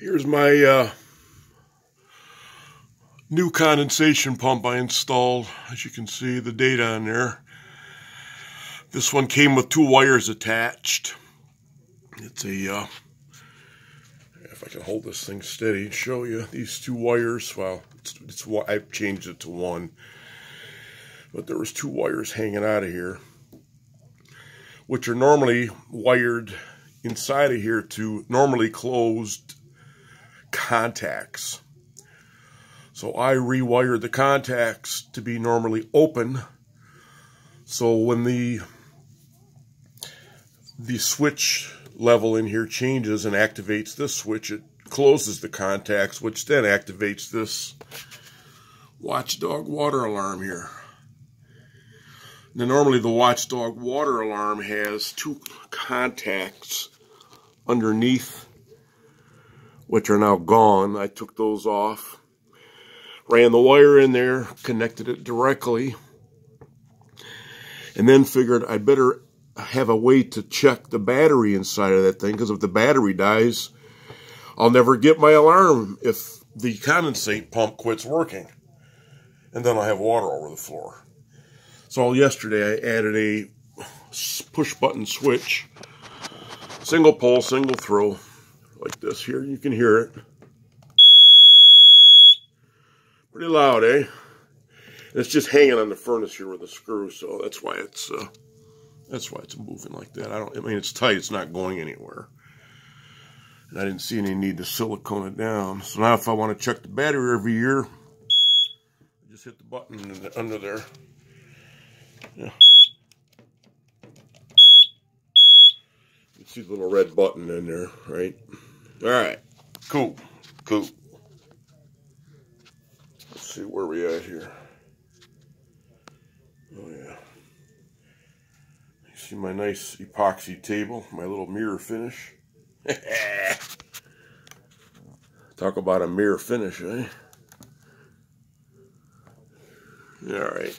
Here's my uh, new condensation pump I installed. As you can see, the data on there. This one came with two wires attached. It's a, uh, if I can hold this thing steady and show you these two wires. Well, it's, it's I've changed it to one, but there was two wires hanging out of here, which are normally wired inside of here to normally closed contacts. So I rewired the contacts to be normally open. So when the the switch level in here changes and activates this switch, it closes the contacts, which then activates this Watchdog water alarm here. Now normally the watchdog water alarm has two contacts underneath which are now gone. I took those off, ran the wire in there, connected it directly, and then figured I better have a way to check the battery inside of that thing because if the battery dies, I'll never get my alarm if the condensate pump quits working. And then I'll have water over the floor. So yesterday I added a push button switch, single pole, single throw, like this here. You can hear it. Pretty loud, eh? And it's just hanging on the furnace here with a screw, so that's why it's uh, that's why it's moving like that. I don't. I mean, it's tight. It's not going anywhere. And I didn't see any need to silicone it down. So now, if I want to check the battery every year, I just hit the button under there. Yeah. You see the little red button in there, right? All right, cool, cool. Let's see where we at here. Oh yeah. You see my nice epoxy table, my little mirror finish. Talk about a mirror finish, eh? All right.